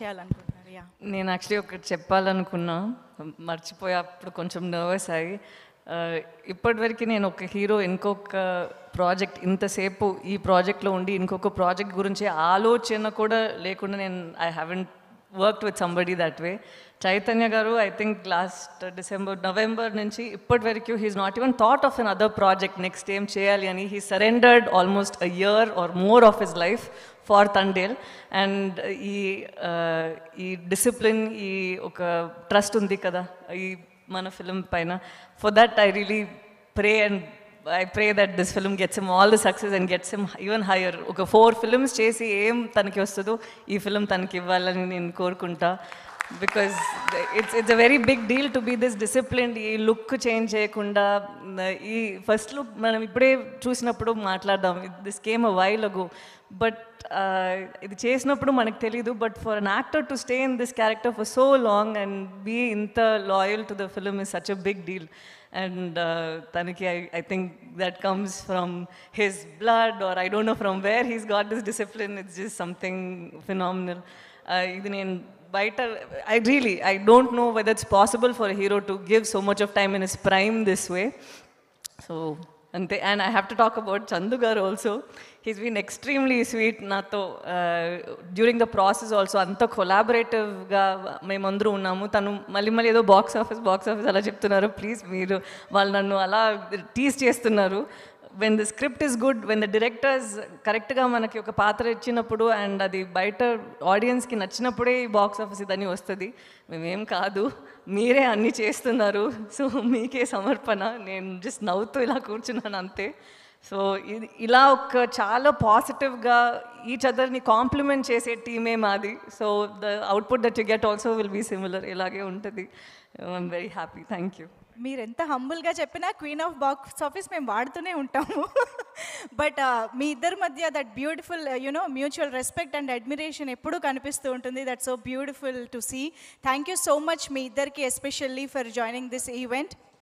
చేయాలనుకుంటున్నారు యా. నేను యాక్చువల్లీ ఒకటి చెప్పాలనుకున్నా మర్చిపోయా అప్పుడు కొంచెం నర్వస్ అయ్యి ఇప్పటివరకు నేను ఒక హీరో ఇంకొక ప్రాజెక్ట్ ఇంతసేపు ఈ ప్రాజెక్ట్లో ఉండి ఇంకొక ప్రాజెక్ట్ గురించి ఆలోచన కూడా లేకుండా నేను I haven't worked with somebody that way Chaitanya garu I think last December November నుంచి ఇప్పటి వరకు he's not even thought of an other project next ఏం చేయాలి అని he surrendered almost a year or more of his life for Thandel and ఈ ఈ discipline ఈ ఒక ట్రస్ట్ ఉంది కదా ఈ మన ఫిలిం పైన. For that I really pray and I pray that this film gets him all the success and gets him even higher ఒక ఫోర్ ఫిల్మ్స్ చేసి ఏం తనకి వస్తుందో ఈ ఫిలిం తనకి ఇవ్వాలని నేను కోరుకుంటా. Because it's it's a very big deal to be this disciplined ఈ లుక్ చేంజ్ చేయకుండా ఈ ఫస్ట్ లుక్ మనం ఇప్పుడే చూసినప్పుడు మాట్లాడదాం. This came a while ago but ఇది చేసినప్పుడు మనకు తెలీదు. But for an actor to stay in this character for so long and be ఇంత loyal to the film is such a big deal and తనకి I I think that comes from his blood or I don't know from where he's got this discipline it's just something phenomenal ఇది నేను బయట I really I don't know whether it's possible for hero to give so much of time in his prime this way so అంతే. And I have to talk about Chandu garu also he's been extremely sweet నాతో during the process also అంత కొలాబరేటివ్గా మేమందరూ ఉన్నాము. తను మళ్ళీ మళ్ళీ ఏదో బాక్స్ ఆఫీస్ బాక్స్ ఆఫీస్ అలా చెప్తున్నారు. ప్లీజ్ మీరు వాళ్ళు నన్ను అలా టీస్ చేస్తున్నారు. When the script is good when the directors కరెక్ట్గా మనకి ఒక పాత్ర ఇచ్చినప్పుడు అండ్ అది బయట ఆడియన్స్కి నచ్చినప్పుడే ఈ బాక్స్ ఆఫీస్ ఇదని వస్తుంది. మేమేం కాదు మీరే అన్నీ చేస్తున్నారు. సో మీకే సమర్పణ. నేను జస్ట్ నవ్వుతూ ఇలా కూర్చున్నాను అంతే. సో ఇది ఇలా ఒక చాలా పాజిటివ్గా ఈచ్ అదర్ని కాంప్లిమెంట్ చేసే టీమే మాది. So the output that you get also will be similar ఇలాగే ఉంటుంది. I'm very happy thank you మీరు ఎంత హంబుల్గా చెప్పినా క్వీన్ ఆఫ్ బాక్స్ ఆఫీస్ మేము వాడుతూనే ఉంటాము. బట్ మీ ఇద్దరి మధ్య that beautiful you know mutual respect and admiration ఎప్పుడూ కనిపిస్తూ ఉంటుంది. That so beautiful to see. Thank you so much మీ ఇద్దరికి especially for joining this event.